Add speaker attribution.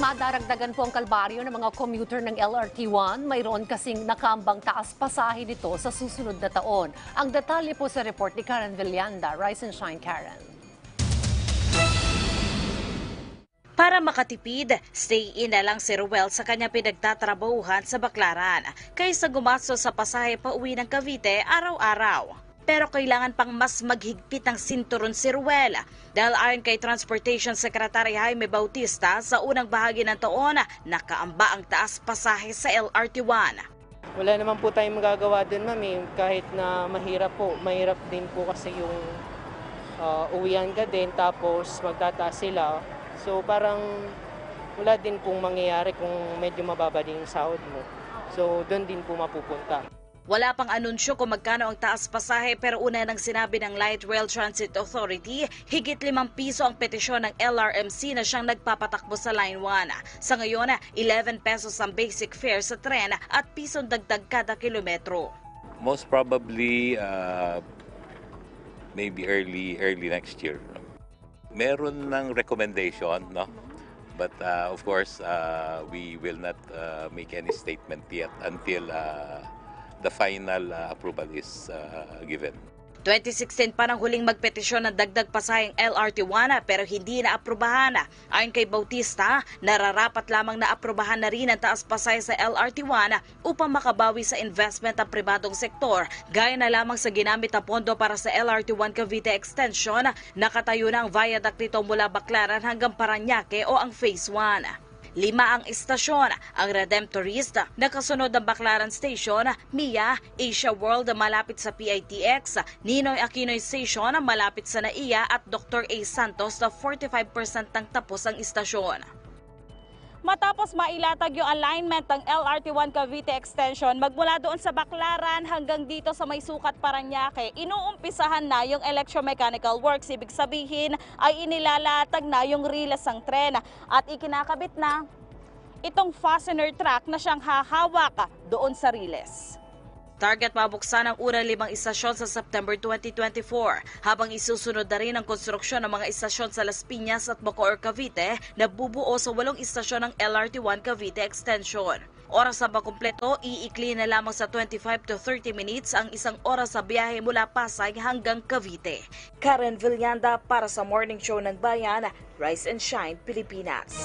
Speaker 1: madaragdagan po ang kalbaryo ng mga commuter ng LRT1. Mayroon kasing nakambang taas pasahe nito sa susunod na taon. Ang detalye po sa report ni Karen Villanda. Rise and shine, Karen.
Speaker 2: Para makatipid, stay in na lang si Ruel sa kanya pinagtatrabahuhan sa Baclaran kaysa gumastos sa pasahe pa uwi ng Cavite araw-araw. Pero kailangan pang mas maghigpit ang sinturon si Ruel dahil ayon kay Transportation Secretary Jaime Bautista sa unang bahagi ng taon nakaamba ang taas pasahe sa LRT1.
Speaker 3: Wala naman po tayong magagawa din, ma'am. eh. Kahit na mahirap po, mahirap din po kasi yung uh, uwian ka din tapos magtataas sila. So parang wala din pong mangyayari kung medyo mababa din yung sahod mo. So doon din po mapupunta.
Speaker 2: Wala pang anunsyo kung magkano ang taas pasahe pero una nang sinabi ng Light Rail Transit Authority, higit 5 piso ang petisyon ng LRMC na siyang nagpapatakbo sa Line 1. Sa ngayon, 11 pesos ang basic fare sa tren at pisong dagdag kada kilometro.
Speaker 4: most probably uh, maybe early early next year. Meron ng recommendation, no? But uh, of course, uh, we will not uh, make any statement yet until uh, the final uh, approval is uh, given.
Speaker 2: 2016 pa nang huling magpetisyon ng dagdag pasaheng LRT1 pero hindi na aprubahan. Ayon kay Bautista, nararapat lamang na aprubahan na rin ang taas pasahe sa LRT1 upang makabawi sa investment ang pribadong sektor. Gaya na lamang sa ginamit na pondo para sa LRT1 Cavite Extension, nakatayo na ang viaduct nito mula Baclaran hanggang Paranaque o ang Phase 1. Lima ang istasyon, ang Redemptorist, nakasunod ang Baclaran Station, MIA, Asia World malapit sa PITX, Ninoy Aquino Station malapit sa NAIA at Dr. A. Santos na 45% ng tapos ang istasyon. Matapos mailatag yung alignment ng LRT1 Cavite Extension, magmula doon sa Baclaran hanggang dito sa may sukat Paranaque, inuumpisahan na yung electromechanical works. Ibig sabihin ay inilalatag na yung riles ng tren at ikinakabit na itong fastener track na siyang hahawak doon sa riles. Target mabuksan ang unang limang istasyon sa September 2024 habang isusunod na rin ang konstruksyon ng mga istasyon sa Las Piñas at Bacoor, Cavite na bubuo sa walong istasyon ng LRT1 Cavite Extension. Oras sa bakumpleto, iikli na lamang sa 25 to 30 minutes ang isang oras sa biyahe mula Pasay hanggang Cavite. Karen Villanda para sa Morning Show ng Bayan, Rise and Shine, Pilipinas.